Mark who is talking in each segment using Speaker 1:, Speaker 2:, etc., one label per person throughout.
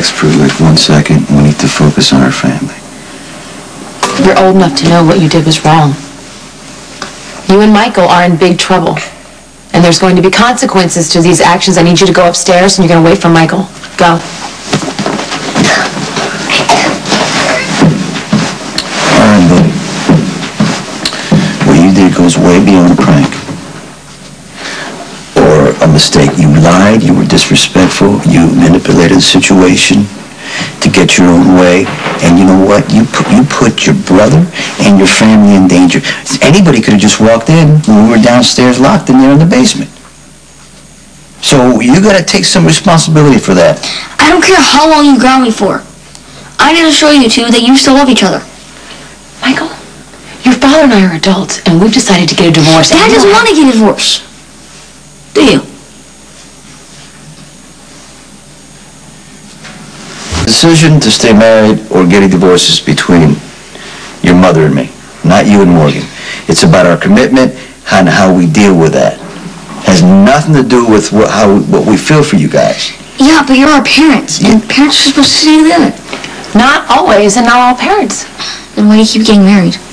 Speaker 1: relax for like one second. We need to focus on our family.
Speaker 2: You're old enough to know what you did was wrong. You and Michael are in big trouble. And there's going to be consequences to these actions. I need you to go upstairs and you're going to wait for Michael. Go.
Speaker 1: All right, buddy. What you did goes way beyond a prank. Or a mistake. You lied, you were disrespectful, you manipulated the situation to get your own way. And you know what? You put, you put your brother and your family in danger. Anybody could have just walked in when we were downstairs locked in there in the basement. So you gotta take some responsibility for that.
Speaker 3: I don't care how long you ground me for. I need to show you two that you still love each other.
Speaker 2: Michael, your father and I are adults, and we've decided to get a divorce.
Speaker 3: Dad doesn't
Speaker 2: don't
Speaker 3: want to get a divorce. Do you?
Speaker 1: Decision to stay married or get a divorce is between your mother and me, not you and Morgan. It's about our commitment and how we deal with that. Has nothing to do with what, how, what we feel for you guys.
Speaker 3: Yeah, but you're our parents, and parents are supposed to stay together.
Speaker 2: Not always, and not all parents.
Speaker 3: Then why do you keep getting married?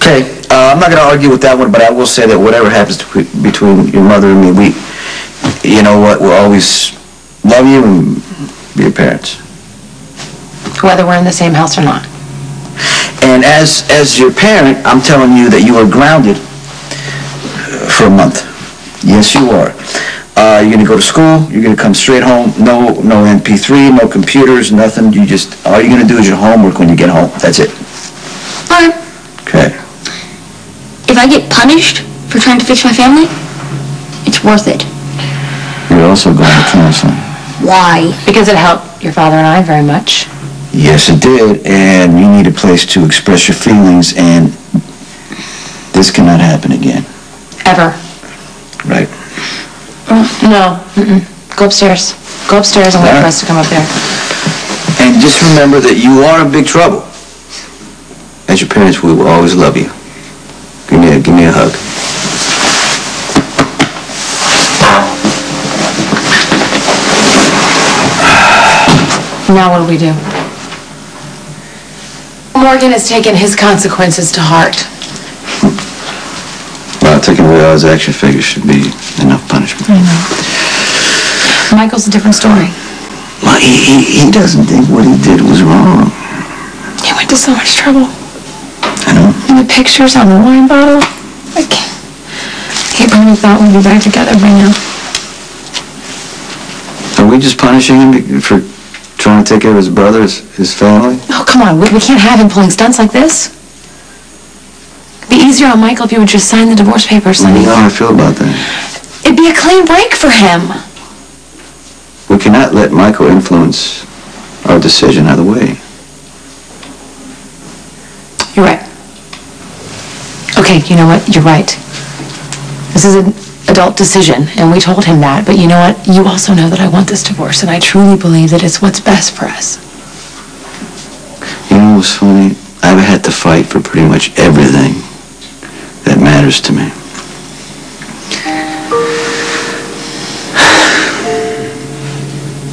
Speaker 1: Okay, uh, I'm not gonna argue with that one, but I will say that whatever happens to- between your mother and me, we, you know what, we'll always love you and be your parents.
Speaker 2: Whether we're in the same house or not.
Speaker 1: And as, as your parent, I'm telling you that you are grounded for a month. Yes, you are. Uh, you're gonna go to school, you're gonna come straight home, no, no MP3, no computers, nothing, you just, all you're gonna do is your homework when you get home, that's it.
Speaker 3: Alright.
Speaker 1: Okay.
Speaker 3: If I get punished for trying to fix my family, it's worth it.
Speaker 1: You're also going to counseling.
Speaker 3: Why?
Speaker 2: Because it helped your father and I very much.
Speaker 1: Yes, it did, and you need a place to express your feelings, and this cannot happen again,
Speaker 2: Ever.
Speaker 1: right?
Speaker 2: Oh, no. Mm-mm. Go upstairs. Go upstairs and wait for us to come up there.
Speaker 1: And just remember that you are in big trouble. As your parents, we will always love you. Give me a, give me a hug.
Speaker 2: Now what do we do? Morgan has taken his consequences to heart.
Speaker 1: Well, taking away all his action figures should be enough punishment.
Speaker 2: Michael's a different story.
Speaker 1: Well, he, he, he doesn't think what he did was wrong.
Speaker 2: He went to so much trouble.
Speaker 1: I know.
Speaker 2: And the pictures on the wine bottle. I can't, I can't believe we thought we'd be back together by now.
Speaker 1: Are we just punishing him for trying to take care of his brother, his, his family?
Speaker 2: Oh, come on. We, we can't have him pulling stunts like this. It'd be easier on Michael if you would just sign the divorce papers,
Speaker 1: You
Speaker 2: Sonny.
Speaker 1: know how I feel about that.
Speaker 2: It'd be a clean break for him.
Speaker 1: We cannot let Michael influence our decision either way.
Speaker 2: You're right. Okay, you know what? You're right. This is an adult decision, and we told him that. But you know what? You also know that I want this divorce, and I truly believe that it's what's best for us.
Speaker 1: You know what's funny? I've had to fight for pretty much everything that matters to me.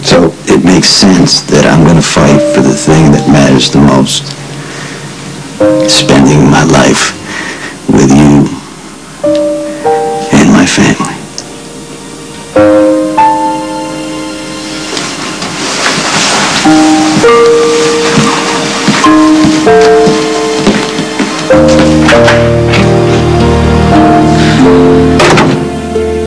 Speaker 1: So it makes sense that I'm going to fight for the thing that matters the most. Spending my life and